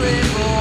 scream